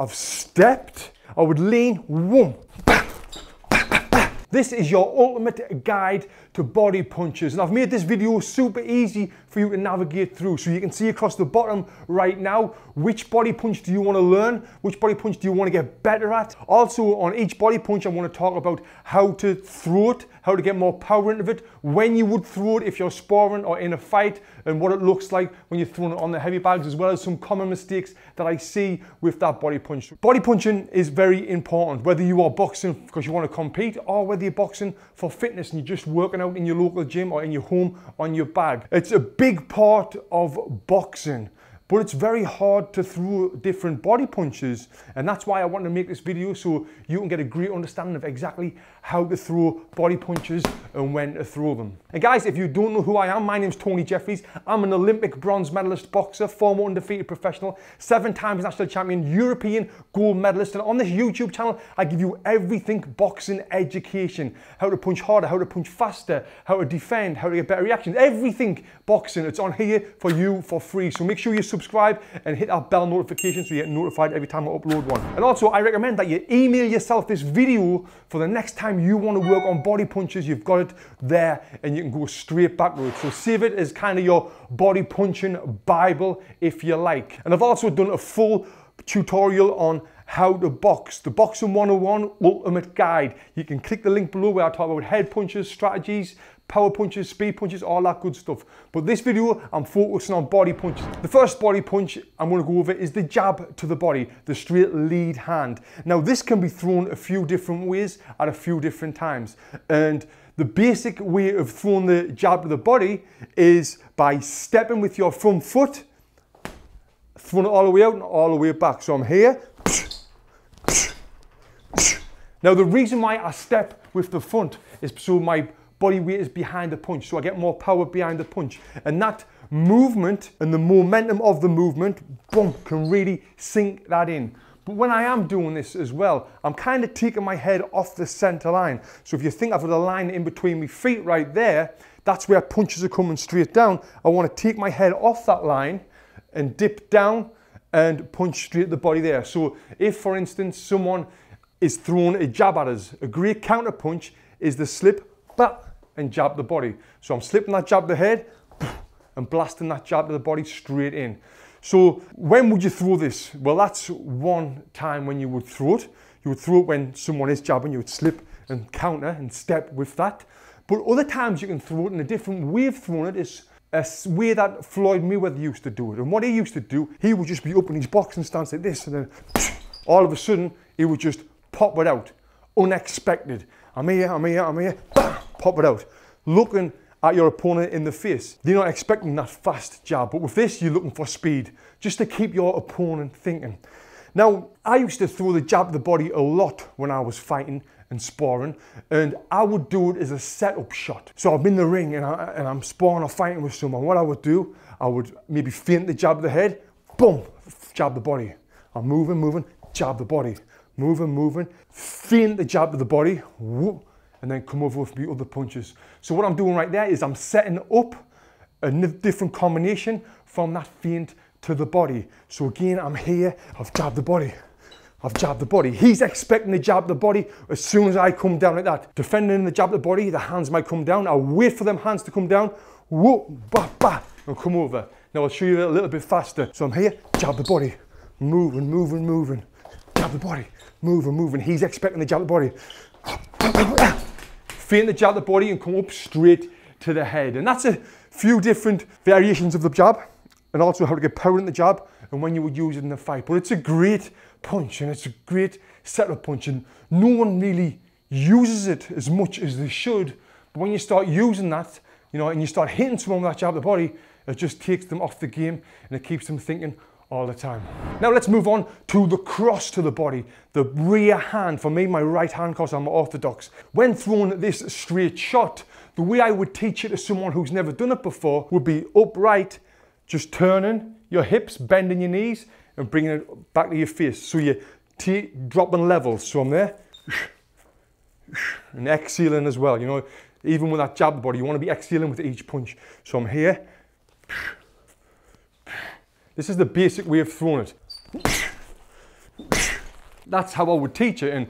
I've stepped, I would lean, this is your ultimate guide to body punches. And I've made this video super easy for you to navigate through. So you can see across the bottom right now, which body punch do you want to learn? Which body punch do you want to get better at? Also on each body punch, I want to talk about how to throw it, how to get more power into it, when you would throw it if you're sparring or in a fight, and what it looks like when you're throwing it on the heavy bags, as well as some common mistakes that I see with that body punch. Body punching is very important, whether you are boxing because you want to compete or whether you're boxing for fitness and you're just working out in your local gym or in your home on your bag. It's a big part of boxing but it's very hard to throw different body punches and that's why I want to make this video so you can get a great understanding of exactly how to throw body punches and when to throw them. And guys, if you don't know who I am, my name's Tony Jeffries. I'm an Olympic bronze medalist boxer, former undefeated professional, seven times national champion, European gold medalist. And on this YouTube channel, I give you everything boxing education, how to punch harder, how to punch faster, how to defend, how to get better reactions, everything boxing. It's on here for you for free. So make sure you subscribe and hit that bell notification so you get notified every time I upload one. And also, I recommend that you email yourself this video for the next time you want to work on body punches, you've got it there and you can go straight backwards. So save it as kind of your body punching Bible if you like. And I've also done a full tutorial on how to box, the Boxing 101 Ultimate Guide. You can click the link below where I talk about head punches, strategies, power punches, speed punches, all that good stuff. But this video, I'm focusing on body punches. The first body punch I'm gonna go over is the jab to the body, the straight lead hand. Now this can be thrown a few different ways at a few different times. And the basic way of throwing the jab to the body is by stepping with your front foot, throwing it all the way out and all the way back. So I'm here. Now the reason why I step with the front is so my body weight is behind the punch, so I get more power behind the punch. And that movement and the momentum of the movement, boom, can really sink that in. But when I am doing this as well, I'm kind of taking my head off the center line. So if you think I've got a line in between my feet right there, that's where punches are coming straight down. I want to take my head off that line and dip down and punch straight at the body there. So if, for instance, someone is throwing a jab at us, a great counter punch is the slip, but and jab the body. So I'm slipping that jab to the head and blasting that jab to the body straight in. So when would you throw this? Well, that's one time when you would throw it. You would throw it when someone is jabbing, you would slip and counter and step with that. But other times you can throw it in a different way of throwing it is a way that Floyd Mayweather used to do it. And what he used to do, he would just be up in his boxing stance like this and then all of a sudden he would just pop it out. Unexpected. I'm here, I'm here, I'm here, pop it out. Looking at your opponent in the face. You're not expecting that fast jab, but with this, you're looking for speed, just to keep your opponent thinking. Now, I used to throw the jab to the body a lot when I was fighting and sparring, and I would do it as a setup shot. So I'm in the ring and, I, and I'm sparring or fighting with someone. What I would do, I would maybe feint the jab of the head, boom, jab the body. I'm moving, moving, jab the body. Moving, moving, feint the jab the body, whoop, and then come over with me other punches. So what I'm doing right there is I'm setting up a different combination from that feint to the body. So again, I'm here, I've jabbed the body. I've jabbed the body. He's expecting to jab the body as soon as I come down like that. Defending the jab the body, the hands might come down. I'll wait for them hands to come down. Whoop, ba, ba, and come over. Now I'll show you a little bit faster. So I'm here, jab the body. Moving, moving, moving. Jab the body. Moving, moving. He's expecting to jab the body feint the jab the body and come up straight to the head. And that's a few different variations of the jab and also how to get power in the jab and when you would use it in the fight. But it's a great punch and it's a great setup punch and no one really uses it as much as they should. But when you start using that, you know, and you start hitting someone with that jab the body, it just takes them off the game and it keeps them thinking, all the time. Now let's move on to the cross to the body, the rear hand. For me, my right hand because I'm orthodox. When throwing this straight shot, the way I would teach it to someone who's never done it before would be upright, just turning your hips, bending your knees and bringing it back to your face. So you're dropping levels. So I'm there and exhaling as well. You know, even with that jab body, you want to be exhaling with each punch. So I'm here This is the basic way of throwing it. That's how I would teach it. And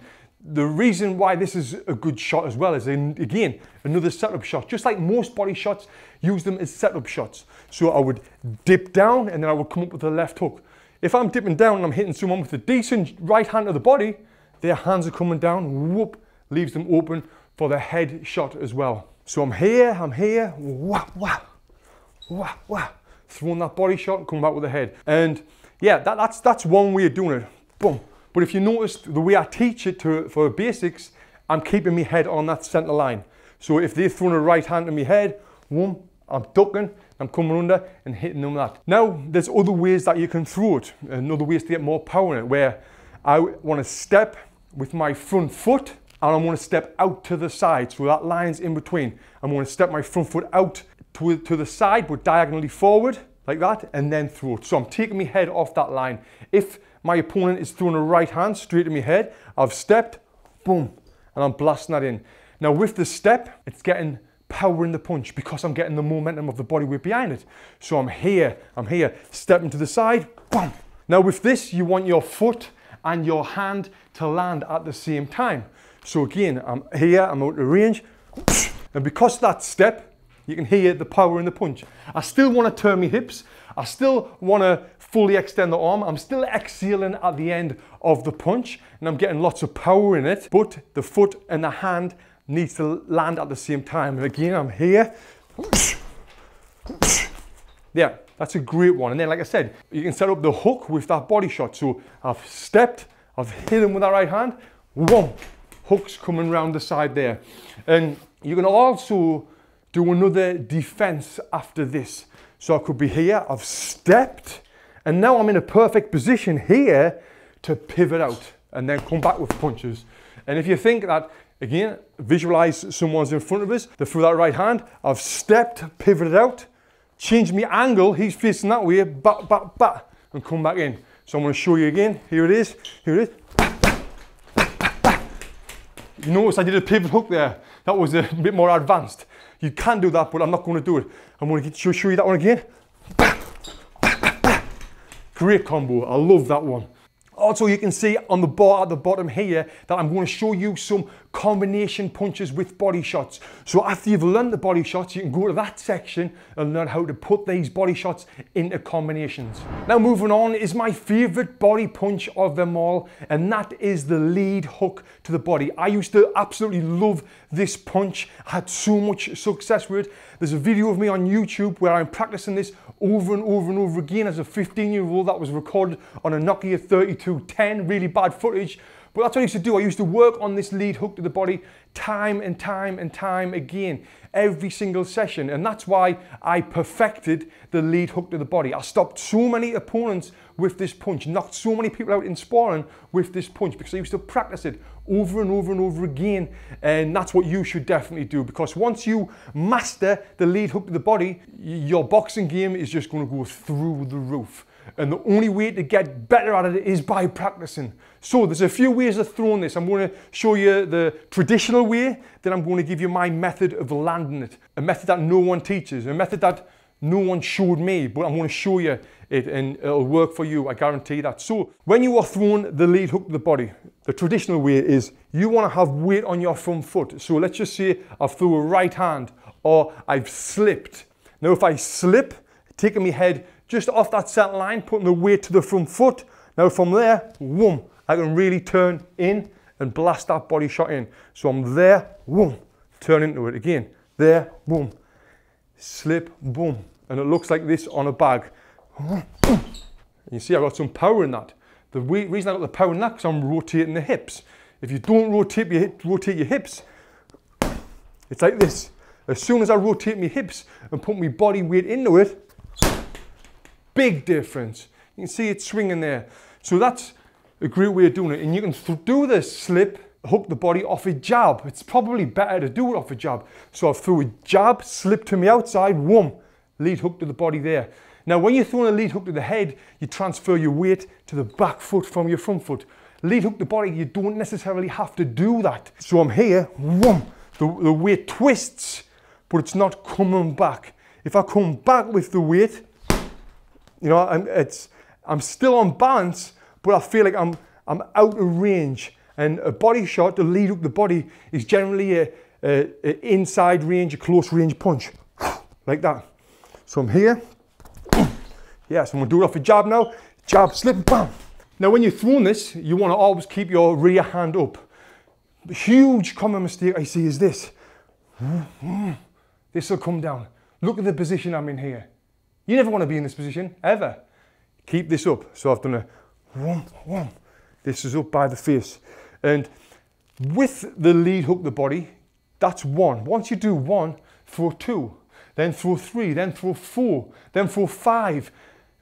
the reason why this is a good shot as well is, in, again, another setup shot. Just like most body shots, use them as setup shots. So I would dip down and then I would come up with a left hook. If I'm dipping down and I'm hitting someone with a decent right hand to the body, their hands are coming down, whoop, leaves them open for the head shot as well. So I'm here, I'm here, wah, wah, wah, wah, throwing that body shot, coming back with the head. And yeah, that, that's, that's one way of doing it, boom. But if you notice the way I teach it to, for basics, I'm keeping my head on that center line. So if they're throwing a right hand to my head, boom, I'm ducking, I'm coming under and hitting them that. Now, there's other ways that you can throw it, and other ways to get more power in it, where I want to step with my front foot, and I'm going to step out to the side. So that line's in between. I'm going to step my front foot out to, to the side, but diagonally forward, like that, and then throw it. So I'm taking my head off that line. If my opponent is throwing a right hand straight to my head, I've stepped, boom, and I'm blasting that in. Now with the step, it's getting power in the punch because I'm getting the momentum of the body weight behind it. So I'm here, I'm here, stepping to the side, boom. Now with this, you want your foot and your hand to land at the same time. So again, I'm here, I'm out of range, and because that step, you can hear the power in the punch. I still want to turn my hips. I still want to fully extend the arm. I'm still exhaling at the end of the punch and I'm getting lots of power in it, but the foot and the hand needs to land at the same time. And again, I'm here. Yeah, that's a great one. And then, like I said, you can set up the hook with that body shot. So I've stepped, I've hit him with that right hand, whoa, hooks coming round the side there. And you can also do another defense after this. So I could be here, I've stepped, and now I'm in a perfect position here to pivot out and then come back with punches. And if you think that, again, visualize someone's in front of us, they throw that right hand, I've stepped, pivoted out, changed my angle, he's facing that way, back, back, back, and come back in. So I'm gonna show you again, here it is, here it is, you notice I did a pivot hook there. That was a bit more advanced. You can do that, but I'm not going to do it. I'm going to show you that one again. Great combo. I love that one. Also, you can see on the bar at the bottom here that I'm going to show you some combination punches with body shots. So after you've learned the body shots, you can go to that section and learn how to put these body shots into combinations. Now moving on is my favorite body punch of them all, and that is the lead hook to the body. I used to absolutely love this punch. I had so much success with it. There's a video of me on YouTube where I'm practicing this over and over and over again as a 15 year old that was recorded on a Nokia 3210, really bad footage. But that's what I used to do. I used to work on this lead hook to the body time and time and time again, every single session. And that's why I perfected the lead hook to the body. I stopped so many opponents with this punch, knocked so many people out in sparring with this punch because I used to practice it over and over and over again. And that's what you should definitely do because once you master the lead hook to the body, your boxing game is just going to go through the roof. And the only way to get better at it is by practicing. So there's a few ways of throwing this. I'm going to show you the traditional way, then I'm going to give you my method of landing it. A method that no one teaches, a method that no one showed me, but I'm going to show you it and it'll work for you, I guarantee that. So when you are throwing the lead hook to the body, the traditional way is you want to have weight on your front foot. So let's just say I've threw a right hand or I've slipped. Now if I slip, taking my head just off that center line, putting the weight to the front foot. Now from there, whoom, I can really turn in and blast that body shot in. So I'm there, whoom, turn into it again. There, boom, slip, boom. And it looks like this on a bag. You see, I've got some power in that. The reason I got the power in that because I'm rotating the hips. If you don't rotate your, rotate your hips, it's like this. As soon as I rotate my hips and put my body weight into it, Big difference. You can see it swinging there. So that's a great way of doing it. And you can do this slip, hook the body off a jab. It's probably better to do it off a jab. So I've threw a jab, slip to the outside, whoom, lead hook to the body there. Now, when you're throwing a lead hook to the head, you transfer your weight to the back foot from your front foot. Lead hook the body, you don't necessarily have to do that. So I'm here, whoom, the, the weight twists, but it's not coming back. If I come back with the weight, You know, I'm, it's, I'm still on balance, but I feel like I'm, I'm out of range. And a body shot to lead up the body is generally a, a, a inside range, a close range punch, like that. So I'm here. Yeah, so I'm gonna do it off a jab now. Jab, slip, bam. Now when you're throwing this, you wanna always keep your rear hand up. The huge common mistake I see is this. This will come down. Look at the position I'm in here. You never want to be in this position, ever. Keep this up. So I've done a one, one. This is up by the face. And with the lead hook the body, that's one. Once you do one, throw two, then throw three, then throw four, then throw five,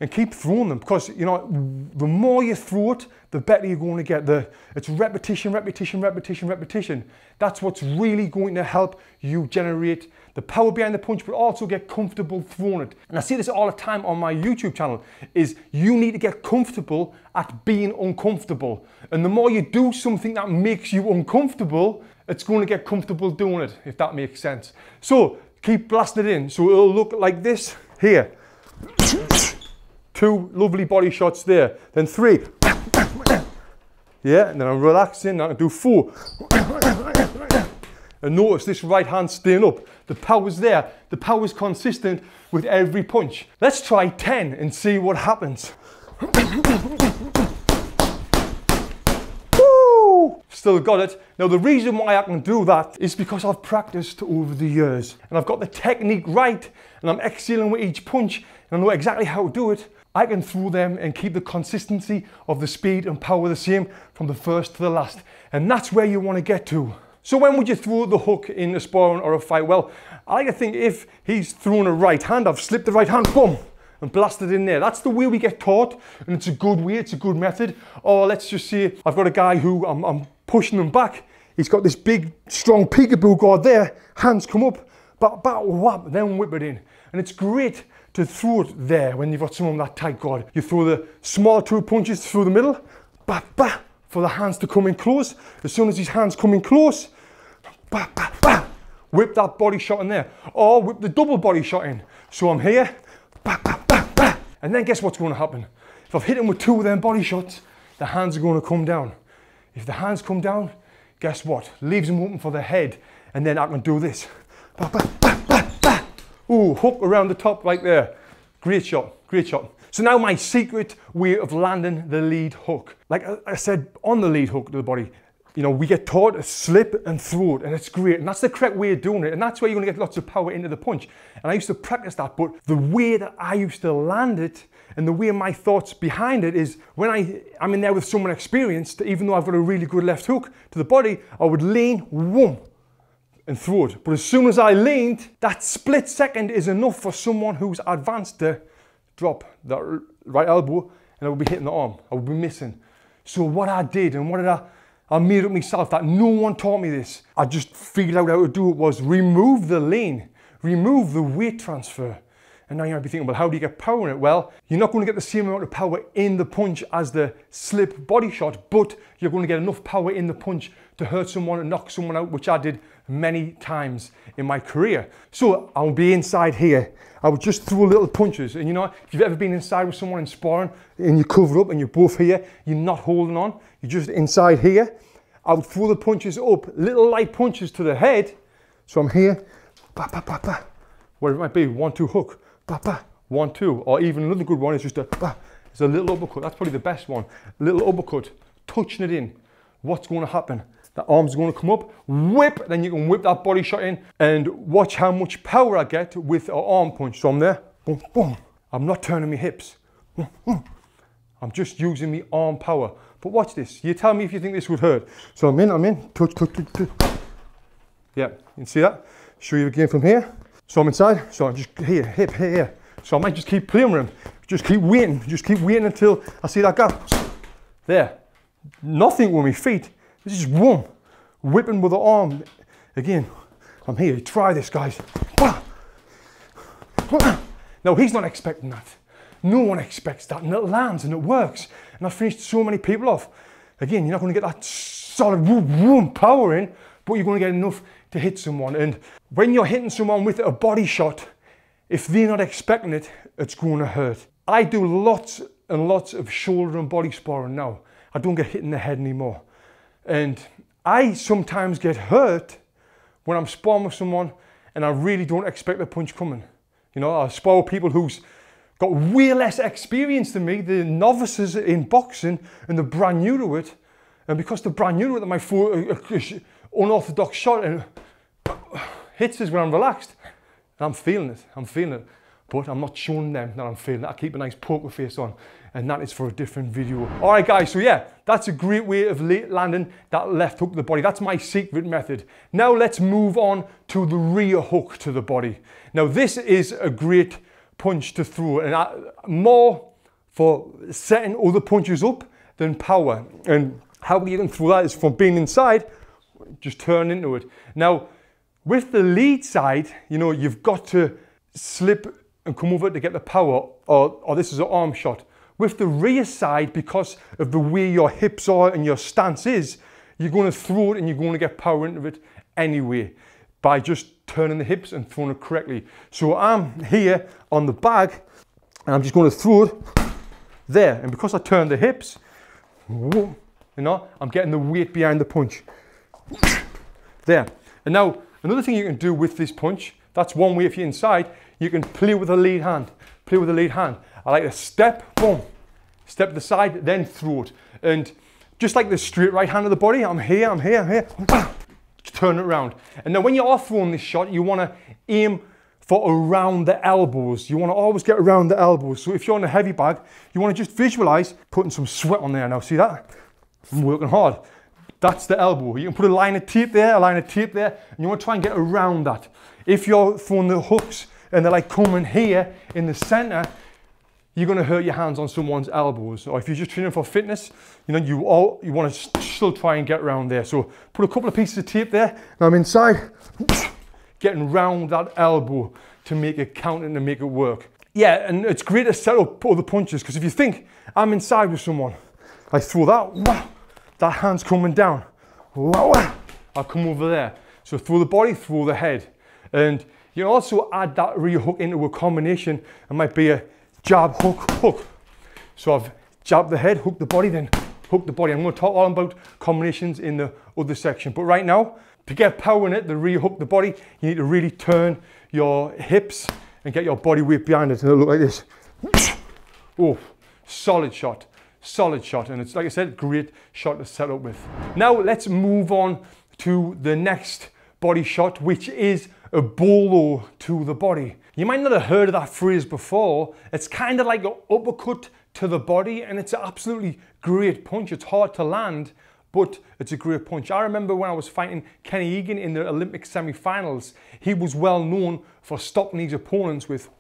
and keep throwing them because you know the more you throw it the better you're going to get. The it's repetition repetition repetition repetition. That's what's really going to help you generate the power behind the punch but also get comfortable throwing it. And i see this all the time on my youtube channel is you need to get comfortable at being uncomfortable. And the more you do something that makes you uncomfortable it's going to get comfortable doing it if that makes sense. So keep blasting it in. So it'll look like this here Two lovely body shots there. Then three. Yeah, and then I'm relaxing. I can do four. And notice this right hand staying up. The power's there. The power's consistent with every punch. Let's try 10 and see what happens. Still got it. Now the reason why I can do that is because I've practiced over the years and I've got the technique right and I'm exhaling with each punch and I know exactly how to do it. I can throw them and keep the consistency of the speed and power the same from the first to the last. And that's where you want to get to. So when would you throw the hook in a sparring or a fight? Well, I like to think if he's throwing a right hand, I've slipped the right hand, boom, and blasted in there. That's the way we get taught, and it's a good way, it's a good method. Or let's just say I've got a guy who I'm, I'm pushing him back. He's got this big, strong peekaboo guard there, hands come up, but, but, whap, then whip it in. And it's great to throw it there when you've got someone that tight guard. You throw the small two punches through the middle, ba ba, for the hands to come in close. As soon as his hands come in close, ba ba ba, whip that body shot in there. Or whip the double body shot in. So I'm here, ba ba ba ba, and then guess what's going to happen? If I've hit him with two of them body shots, the hands are going to come down. If the hands come down, guess what? Leaves him open for the head, and then I can do this. Ba, ba, Ooh, hook around the top right there. Great shot, great shot. So now my secret way of landing the lead hook. Like I said, on the lead hook to the body, you know, we get taught to slip and throw it, and it's great. And that's the correct way of doing it. And that's where you're gonna get lots of power into the punch. And I used to practice that, but the way that I used to land it and the way my thoughts behind it is when I, I'm in there with someone experienced, even though I've got a really good left hook to the body, I would lean, whoom, and throw it. But as soon as I leaned, that split second is enough for someone who's advanced to drop that right elbow and I would be hitting the arm. I would be missing. So what I did and what did I, I made up myself that no one taught me this. I just figured out how to do it was remove the lean, remove the weight transfer. And now you might be thinking, well, how do you get power in it? Well, you're not going to get the same amount of power in the punch as the slip body shot, but you're going to get enough power in the punch to hurt someone and knock someone out, which I did many times in my career. So I'll be inside here. I would just throw little punches. And you know, if you've ever been inside with someone in sparring and you cover up and you're both here, you're not holding on, you're just inside here. I would throw the punches up, little light punches to the head. So I'm here, ba, ba, ba, ba. whatever it might be, one, two, hook, ba, ba, one, two. Or even another good one is just a, ba, it's a little uppercut. That's probably the best one. Little uppercut, touching it in. What's going to happen? The arm's going to come up, whip, then you can whip that body shot in and watch how much power I get with an arm punch. So I'm there, boom, boom. I'm not turning my hips. I'm just using my arm power. But watch this. You tell me if you think this would hurt. So I'm in, I'm in, touch, touch, touch, touch. Yeah, you can see that? Show you again from here. So I'm inside, so I'm just here, hip, here, here. So I might just keep playing with him. Just keep waiting, just keep waiting until I see that gap. There. Nothing with my feet. This is one. Whipping with the arm. Again, I'm here. Try this, guys. No, he's not expecting that. No one expects that. And it lands and it works. And I've finished so many people off. Again, you're not going to get that solid whoom power in, but you're going to get enough to hit someone. And when you're hitting someone with a body shot, if they're not expecting it, it's going to hurt. I do lots and lots of shoulder and body sparring now. I don't get hit in the head anymore. And I sometimes get hurt when I'm sparring with someone and I really don't expect a punch coming. You know, I spar with people who's got way less experience than me, the novices in boxing and the brand new to it. And because they're brand new to it, my uh, uh, unorthodox shot and uh, hits us when I'm relaxed. And I'm feeling it, I'm feeling it. But I'm not showing them that I'm feeling it. I keep a nice poker face on and that is for a different video. All right guys, so yeah, that's a great way of landing that left hook to the body. That's my secret method. Now let's move on to the rear hook to the body. Now this is a great punch to throw and I, more for setting other punches up than power. And how you can throw that is from being inside, just turn into it. Now, with the lead side, you know, you've got to slip and come over to get the power, or, or this is an arm shot. With the rear side, because of the way your hips are and your stance is, you're going to throw it and you're going to get power into it anyway by just turning the hips and throwing it correctly. So I'm here on the bag and I'm just going to throw it there. And because I turn the hips, you know, I'm getting the weight behind the punch. There. And now, another thing you can do with this punch, that's one way if you're inside, you can play with the lead hand. Play with the lead hand. I like to step, boom, step to the side, then throw it. And just like the straight right hand of the body, I'm here, I'm here, I'm here, turn it around. And then when you are throwing this shot, you want to aim for around the elbows. You want to always get around the elbows. So if you're on a heavy bag, you want to just visualize putting some sweat on there. Now see that? I'm working hard. That's the elbow. You can put a line of tape there, a line of tape there, and you want to try and get around that. If you're throwing the hooks and they're like coming here in the center, you're going to hurt your hands on someone's elbows. Or if you're just training for fitness, you know, you all you want to still try and get around there. So put a couple of pieces of tape there, and I'm inside, getting round that elbow to make it count and to make it work. Yeah, and it's great to set up other punches because if you think I'm inside with someone, I throw that, wow, that hand's coming down, I'll come over there. So throw the body, throw the head. And you also add that rear hook into a combination. It might be a jab, hook, hook. So I've jabbed the head, hooked the body, then hooked the body. I'm to talk all about combinations in the other section. But right now, to get power in it, the rear hook the body, you need to really turn your hips and get your body weight behind it. And it'll look like this. Oh, solid shot, solid shot. And it's, like I said, great shot to set up with. Now let's move on to the next body shot, which is a bolo to the body. You might not have heard of that phrase before. It's kind of like an uppercut to the body and it's an absolutely great punch. It's hard to land, but it's a great punch. I remember when I was fighting Kenny Egan in the Olympic semi-finals, he was well known for stopping his opponents with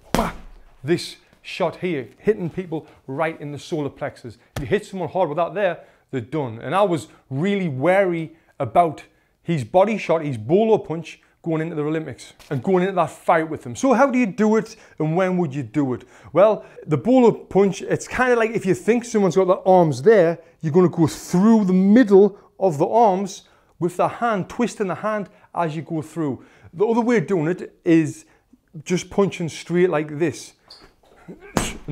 this shot here, hitting people right in the solar plexus. If you hit someone hard with that there, they're done. And I was really wary about his body shot, his bolo punch, going into the Olympics and going into that fight with them. So how do you do it and when would you do it? Well, the bolo punch, it's kind of like if you think someone's got their arms there, you're going to go through the middle of the arms with the hand, twisting the hand as you go through. The other way of doing it is just punching straight like this.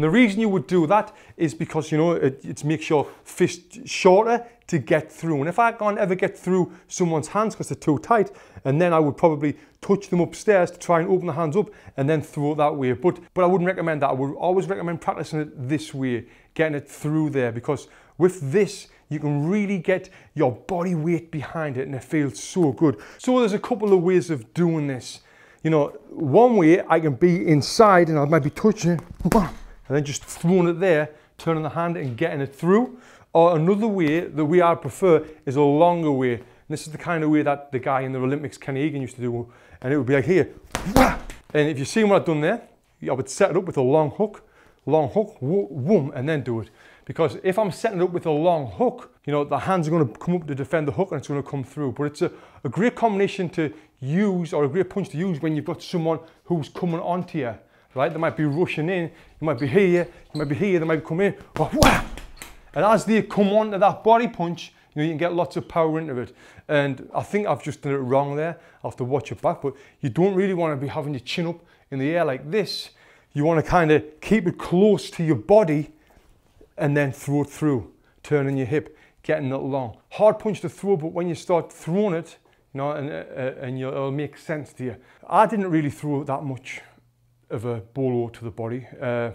And the reason you would do that is because, you know, it, it makes your fist shorter to get through. And if I can't ever get through someone's hands because they're too tight, and then I would probably touch them upstairs to try and open the hands up and then throw it that way. But, but I wouldn't recommend that. I would always recommend practicing it this way, getting it through there, because with this, you can really get your body weight behind it and it feels so good. So there's a couple of ways of doing this. You know, one way I can be inside and I might be touching and then just throwing it there, turning the hand and getting it through. Or another way, the way I prefer, is a longer way. And this is the kind of way that the guy in the Olympics, Kenny Egan, used to do. And it would be like here. And if you see what I've done there, I would set it up with a long hook, long hook, whoom, and then do it. Because if I'm setting it up with a long hook, you know, the hands are going to come up to defend the hook and it's going to come through. But it's a, a great combination to use or a great punch to use when you've got someone who's coming onto you, right? They might be rushing in, you might be here, you might be here, they might come in, and as they come onto that body punch, you know, you can get lots of power into it. And I think I've just done it wrong there. I'll have to watch it back, but you don't really want to be having your chin up in the air like this you want to kind of keep it close to your body and then throw it through, turning your hip, getting it long. Hard punch to throw, but when you start throwing it, you know, and, uh, uh and it'll make sense to you. I didn't really throw it that much of a bolo to the body. Uh,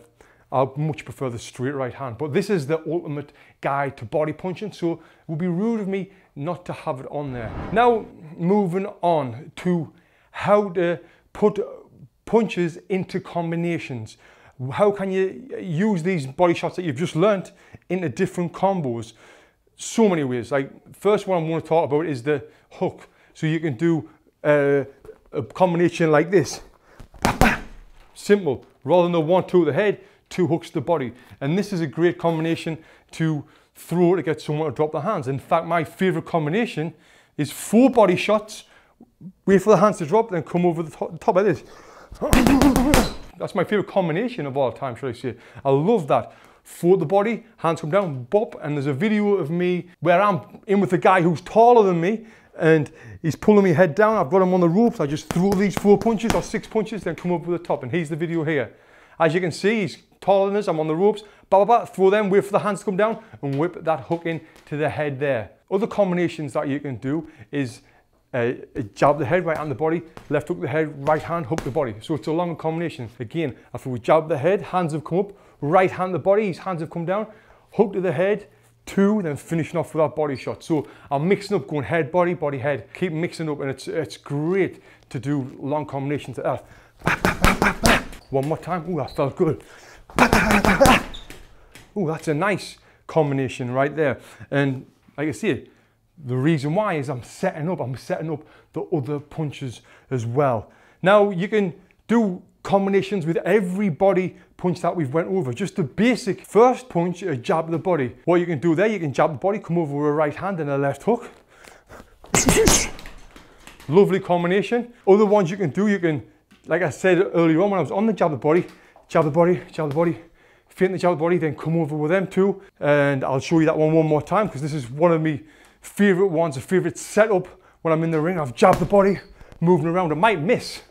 I much prefer the straight right hand, but this is the ultimate guide to body punching, so it would be rude of me not to have it on there. Now, moving on to how to put punches into combinations. How can you use these body shots that you've just learnt into different combos? So many ways. Like first one I want to talk about is the hook. So you can do a, a combination like this. Simple. Rather than the one, two of the head, two hooks to the body. And this is a great combination to throw to get someone to drop their hands. In fact, my favorite combination is four body shots, wait for the hands to drop, then come over the top, top of this. That's my favorite combination of all time, should I say. I love that. For the body, hands come down, bop, and there's a video of me where I'm in with a guy who's taller than me, and he's pulling me head down. I've got him on the ropes. I just throw these four punches or six punches, then come up with the top. And here's the video here. As you can see, he's taller than us. I'm on the ropes. Blah, blah, blah. Throw them, wait for the hands to come down, and whip that hook in to the head there. Other combinations that you can do is uh, jab the head, right hand the body, left hook the head, right hand hook the body. So it's a longer combination. Again, after we jab the head, hands have come up, right hand the body, his hands have come down, hook to the head, two, then finishing off with our body shot. So I'm mixing up, going head, body, body, head, keep mixing up, and it's, it's great to do long combinations of that. One more time, ooh, that felt good. Ooh, that's a nice combination right there. And like I said, the reason why is I'm setting up, I'm setting up the other punches as well. Now you can do combinations with every body punch that we've went over. Just the basic first punch, a jab the body. What you can do there, you can jab the body, come over with a right hand and a left hook. Lovely combination. Other ones you can do, you can, like I said earlier on when I was on the jab the body, jab the body, jab the body, feint the jab the body, then come over with them too. And I'll show you that one one more time because this is one of my favorite ones, a favorite setup when I'm in the ring. I've jabbed the body, moving around. I might miss.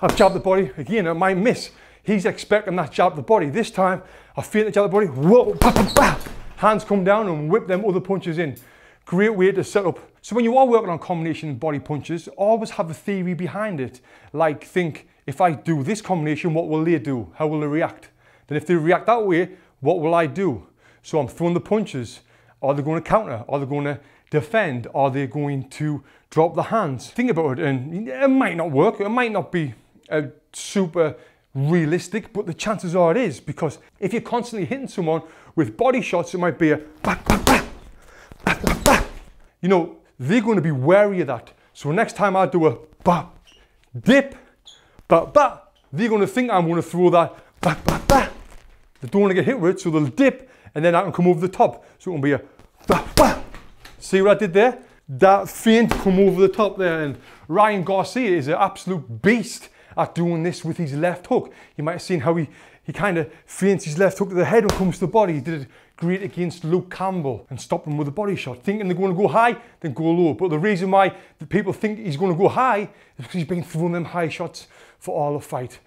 I've jabbed the body again. I might miss. He's expecting that jab the body. This time, I feel the jab the body. Whoa, bah, bah, bah. Hands come down and whip them other punches in. Great way to set up. So when you are working on combination body punches, always have a theory behind it. Like think, if I do this combination, what will they do? How will they react? Then if they react that way, what will I do? So I'm throwing the punches. Are they going to counter? Are they going to defend? Are they going to drop the hands? Think about it, and it might not work. It might not be a super realistic, but the chances are it is because if you're constantly hitting someone with body shots, it might be a bah, bah, bah, you know, they're going to be wary of that. So next time I do a bah, dip, bah, bah, they're going to think I'm going to throw that bah, bah, bah. They don't want to get hit with it, so they'll dip and then I can come over the top. So it'll be a bah, bah. See what I did there? That feint come over the top there. And Ryan Garcia is an absolute beast at doing this with his left hook. You might have seen how he, he kind of feints his left hook to the head and comes to the body. He did it great against Luke Campbell and stopped him with a body shot. Thinking they're going to go high, then go low. But the reason why the people think he's going to go high is because he's been throwing them high shots for all the fight.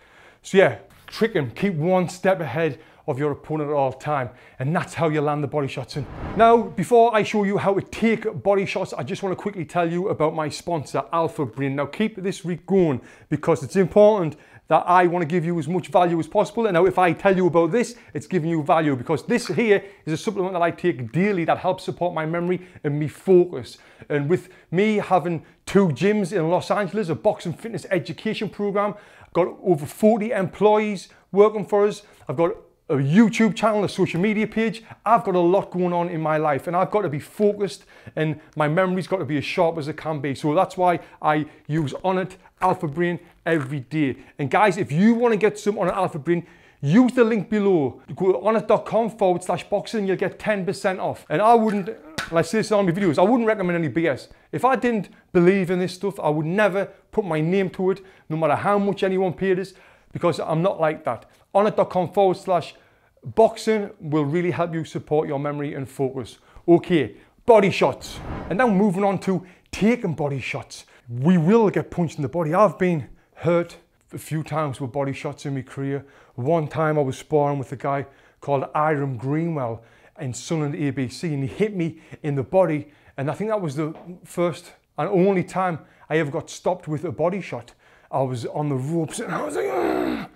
So yeah, trick him, keep one step ahead of your opponent at all time. And that's how you land the body shots in. Now, before I show you how to take body shots, I just want to quickly tell you about my sponsor, Alpha Brain. Now, keep this week going because it's important that I want to give you as much value as possible. And now if I tell you about this, it's giving you value because this here is a supplement that I take daily that helps support my memory and me focus. And with me having two gyms in Los Angeles, a boxing fitness education program, I've got over 40 employees working for us. I've got a YouTube channel, a social media page. I've got a lot going on in my life and I've got to be focused and my memory's got to be as sharp as it can be. So that's why I use Onnit Alpha Brain every day. And guys, if you want to get some Onnit Alpha Brain, use the link below. Go to onnit.com forward slash boxing, you'll get 10% off. And I wouldn't, like I say this on my videos, I wouldn't recommend any BS. If I didn't believe in this stuff, I would never put my name to it, no matter how much anyone paid us, because I'm not like that. Onnit.com forward slash Boxing will really help you support your memory and focus. Okay, body shots. And now moving on to taking body shots. We will get punched in the body. I've been hurt a few times with body shots in my career. One time I was sparring with a guy called Iram Greenwell in Sunderland ABC and he hit me in the body and I think that was the first and only time I ever got stopped with a body shot. I was on the ropes and I was like, Ugh!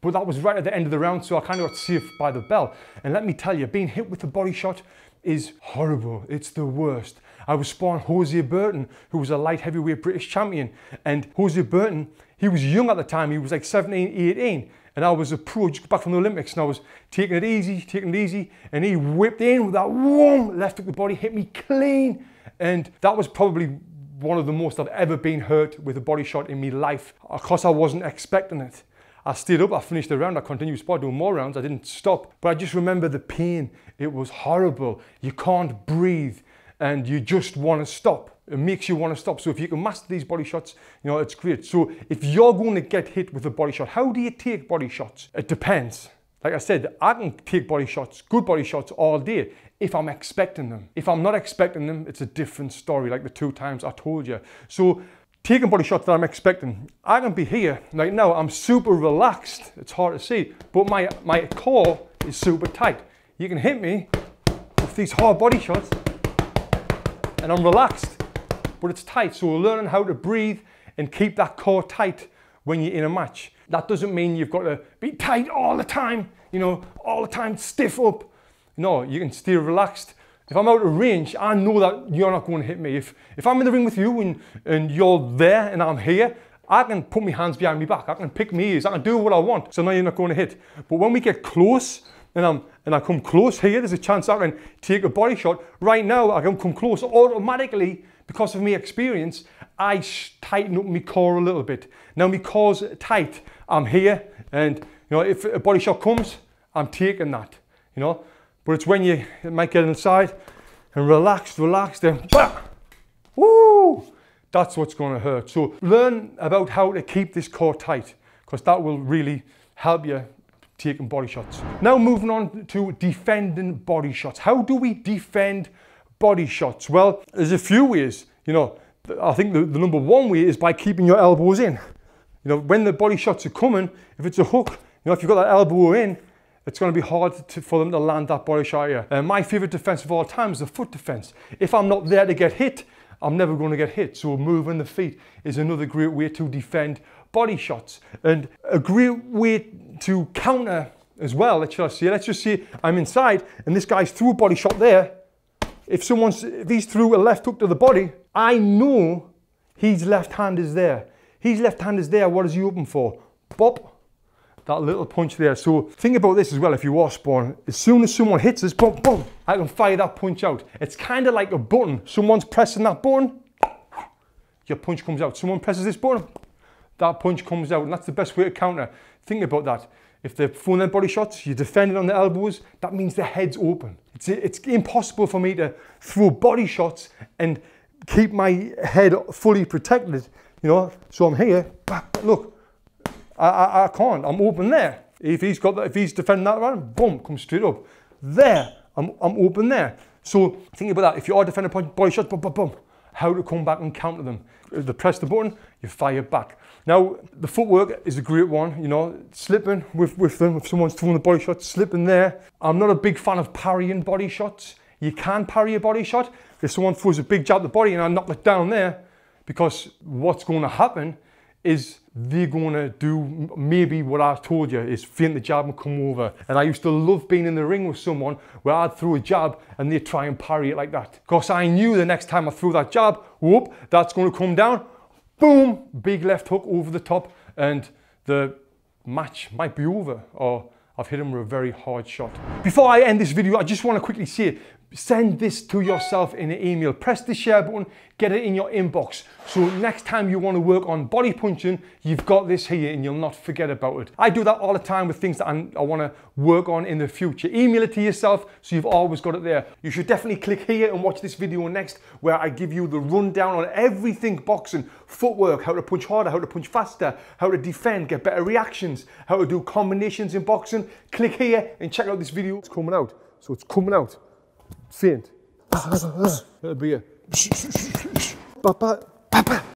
But that was right at the end of the round, so I kind of got saved by the bell. And let me tell you, being hit with a body shot is horrible. It's the worst. I was sparring Jose Burton, who was a light heavyweight British champion. And Jose Burton, he was young at the time. He was like 17, 18. And I was a pro just back from the Olympics and I was taking it easy, taking it easy. And he whipped in with that left hook the body, hit me clean. And that was probably one of the most I've ever been hurt with a body shot in my life. Of course, I wasn't expecting it. I stayed up, I finished the round, I continued spot doing more rounds, I didn't stop. But I just remember the pain. It was horrible. You can't breathe and you just want to stop. It makes you want to stop. So if you can master these body shots, you know, it's great. So if you're going to get hit with a body shot, how do you take body shots? It depends. Like I said, I can take body shots, good body shots all day if I'm expecting them. If I'm not expecting them, it's a different story, like the two times I told you. So taking body shots that I'm expecting, I can be here right now, I'm super relaxed. It's hard to see, but my, my core is super tight. You can hit me with these hard body shots and I'm relaxed, but it's tight. So we're learning how to breathe and keep that core tight when you're in a match. That doesn't mean you've got to be tight all the time, you know, all the time stiff up. No, you can stay relaxed. If I'm out of range, I know that you're not going to hit me. If, if I'm in the ring with you and, and you're there and I'm here, I can put my hands behind my back. I can pick my ears. I can do what I want. So now you're not going to hit. But when we get close and, I'm, and I come close here, there's a chance I can take a body shot. Right now, I can come close automatically because of my experience. I tighten up my core a little bit. Now my core's tight. I'm here and you know if a body shot comes, I'm taking that. You know, but it's when you might get inside and relax, relax, then bah, woo, that's what's going to hurt. So learn about how to keep this core tight because that will really help you taking body shots. Now moving on to defending body shots. How do we defend body shots? Well, there's a few ways, you know, I think the, the number one way is by keeping your elbows in. You know, when the body shots are coming, if it's a hook, you know, if you've got that elbow in, it's going to be hard to, for them to land that body shot here. Uh, my favorite defense of all time is the foot defense. If I'm not there to get hit, I'm never going to get hit. So moving the feet is another great way to defend body shots. And a great way to counter as well, let's just see. let's just see. I'm inside and this guy's threw a body shot there. If someone's, if he's threw a left hook to the body, I know his left hand is there. His left hand is there. What is he open for? Bop. That little punch there. So think about this as well if you are sparring. As soon as someone hits us, boom, boom, I can fire that punch out. It's kind of like a button. Someone's pressing that button, your punch comes out. Someone presses this button, that punch comes out. And that's the best way to counter. Think about that. If they're throwing their body shots, you're defending on the elbows, that means the head's open. It's, it's impossible for me to throw body shots and keep my head fully protected, you know. So I'm here, look, I, I, I can't, I'm open there. If he's got that, if he's defending that round, boom, come straight up. There, I'm, I'm open there. So think about that. If you are defending body shots, boom, boom, boom, how to come back and counter them. They press the button, you fire back. Now, the footwork is a great one, you know, slipping with, with them, if someone's throwing the body shot, slipping there. I'm not a big fan of parrying body shots. You can parry a body shot. If someone throws a big jab at the body and I knock it down there, because what's going to happen is they're going to do maybe what I told you is feint the jab and come over. And I used to love being in the ring with someone where I'd throw a jab and they'd try and parry it like that. Because I knew the next time I threw that jab, whoop, that's going to come down, boom, big left hook over the top and the match might be over or I've hit him with a very hard shot. Before I end this video, I just want to quickly say, send this to yourself in an email. Press the share button, get it in your inbox. So next time you want to work on body punching, you've got this here and you'll not forget about it. I do that all the time with things that I'm, i want to work on in the future. Email it to yourself so you've always got it there. You should definitely click here and watch this video next where I give you the rundown on everything boxing, footwork, how to punch harder, how to punch faster, how to defend, get better reactions, how to do combinations in boxing. Click here and check out this video. It's coming out. So it's coming out feint. It'll be a. Papa, papa.